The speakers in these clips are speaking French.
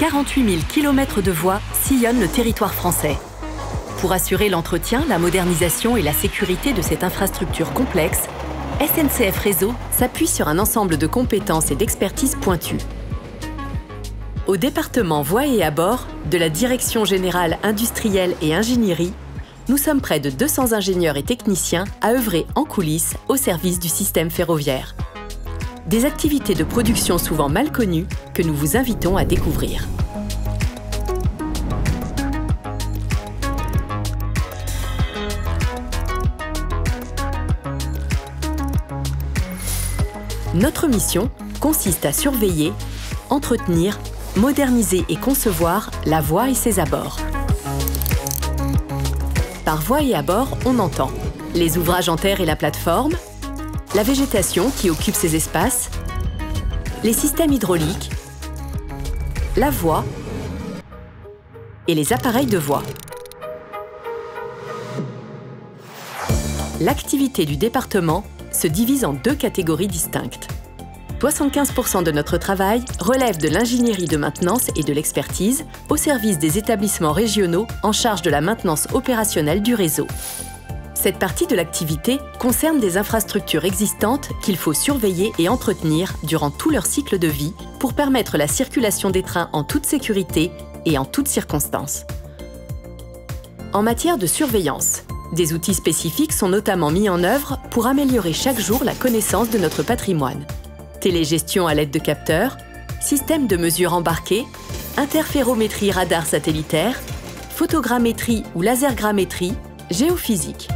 48 000 km de voies sillonnent le territoire français. Pour assurer l'entretien, la modernisation et la sécurité de cette infrastructure complexe, SNCF Réseau s'appuie sur un ensemble de compétences et d'expertise pointues. Au département Voies et Abords de la Direction générale industrielle et ingénierie, nous sommes près de 200 ingénieurs et techniciens à œuvrer en coulisses au service du système ferroviaire. Des activités de production souvent mal connues que nous vous invitons à découvrir. Notre mission consiste à surveiller, entretenir, moderniser et concevoir la voie et ses abords. Par voie et abord, on entend les ouvrages en terre et la plateforme, la végétation qui occupe ces espaces, les systèmes hydrauliques, la voie et les appareils de voie. L'activité du département se divise en deux catégories distinctes. 75% de notre travail relève de l'ingénierie de maintenance et de l'expertise au service des établissements régionaux en charge de la maintenance opérationnelle du réseau. Cette partie de l'activité concerne des infrastructures existantes qu'il faut surveiller et entretenir durant tout leur cycle de vie pour permettre la circulation des trains en toute sécurité et en toutes circonstances. En matière de surveillance, des outils spécifiques sont notamment mis en œuvre pour améliorer chaque jour la connaissance de notre patrimoine télégestion à l'aide de capteurs, système de mesure embarqué, interférométrie radar satellitaire, photogrammétrie ou lasergrammétrie, géophysique.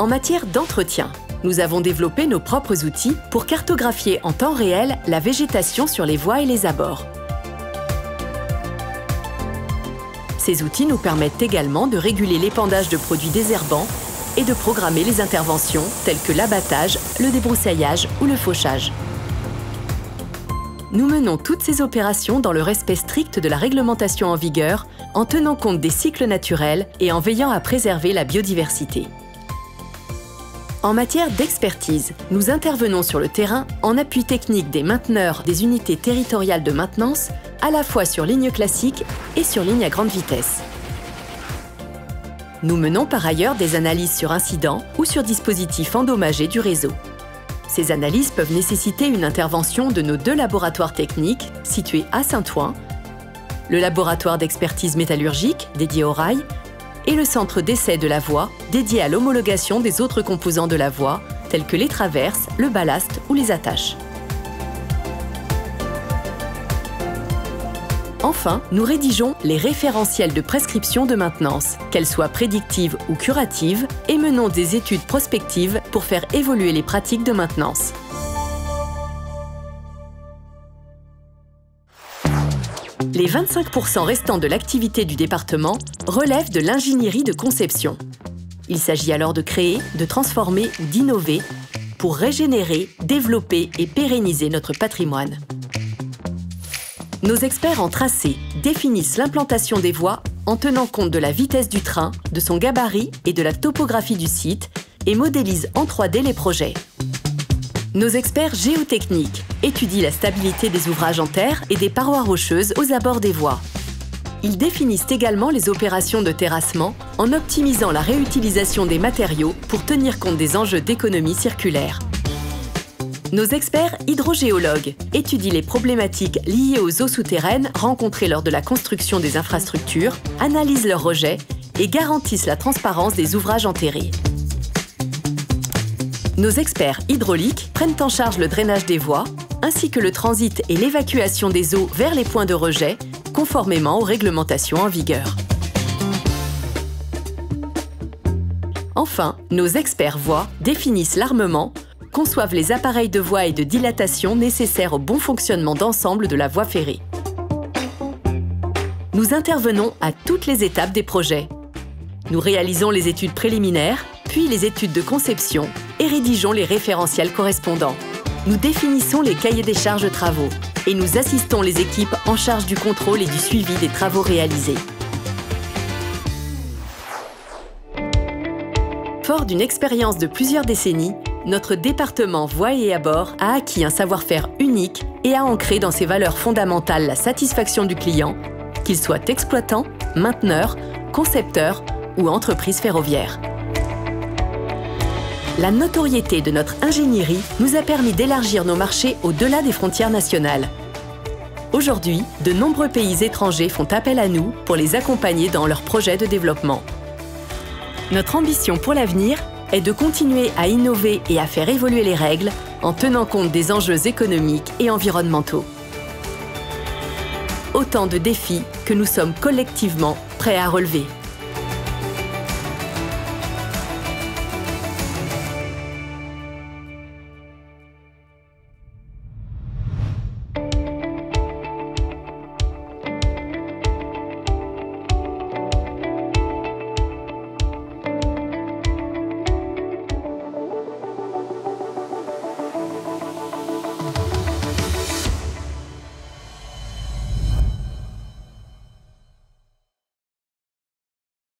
En matière d'entretien, nous avons développé nos propres outils pour cartographier en temps réel la végétation sur les voies et les abords. Ces outils nous permettent également de réguler l'épandage de produits désherbants et de programmer les interventions telles que l'abattage, le débroussaillage ou le fauchage. Nous menons toutes ces opérations dans le respect strict de la réglementation en vigueur, en tenant compte des cycles naturels et en veillant à préserver la biodiversité. En matière d'expertise, nous intervenons sur le terrain en appui technique des mainteneurs des unités territoriales de maintenance, à la fois sur ligne classique et sur ligne à grande vitesse. Nous menons par ailleurs des analyses sur incidents ou sur dispositifs endommagés du réseau. Ces analyses peuvent nécessiter une intervention de nos deux laboratoires techniques situés à Saint-Ouen, le laboratoire d'expertise métallurgique dédié au rail et le centre d'essai de la voie dédié à l'homologation des autres composants de la voie tels que les traverses, le ballast ou les attaches. Enfin, nous rédigeons les référentiels de prescription de maintenance, qu'elles soient prédictives ou curatives, et menons des études prospectives pour faire évoluer les pratiques de maintenance. Les 25% restants de l'activité du département relèvent de l'ingénierie de conception. Il s'agit alors de créer, de transformer ou d'innover pour régénérer, développer et pérenniser notre patrimoine. Nos experts en tracé définissent l'implantation des voies en tenant compte de la vitesse du train, de son gabarit et de la topographie du site et modélisent en 3D les projets. Nos experts géotechniques étudient la stabilité des ouvrages en terre et des parois rocheuses aux abords des voies. Ils définissent également les opérations de terrassement en optimisant la réutilisation des matériaux pour tenir compte des enjeux d'économie circulaire. Nos experts hydrogéologues étudient les problématiques liées aux eaux souterraines rencontrées lors de la construction des infrastructures, analysent leurs rejets et garantissent la transparence des ouvrages enterrés. Nos experts hydrauliques prennent en charge le drainage des voies, ainsi que le transit et l'évacuation des eaux vers les points de rejet, conformément aux réglementations en vigueur. Enfin, nos experts voies définissent l'armement, conçoivent les appareils de voie et de dilatation nécessaires au bon fonctionnement d'ensemble de la voie ferrée. Nous intervenons à toutes les étapes des projets. Nous réalisons les études préliminaires, puis les études de conception et rédigeons les référentiels correspondants. Nous définissons les cahiers des charges travaux et nous assistons les équipes en charge du contrôle et du suivi des travaux réalisés. Fort d'une expérience de plusieurs décennies, notre département Voie et à bord a acquis un savoir-faire unique et a ancré dans ses valeurs fondamentales la satisfaction du client, qu'il soit exploitant, mainteneur, concepteur ou entreprise ferroviaire. La notoriété de notre ingénierie nous a permis d'élargir nos marchés au-delà des frontières nationales. Aujourd'hui, de nombreux pays étrangers font appel à nous pour les accompagner dans leurs projets de développement. Notre ambition pour l'avenir est de continuer à innover et à faire évoluer les règles en tenant compte des enjeux économiques et environnementaux. Autant de défis que nous sommes collectivement prêts à relever.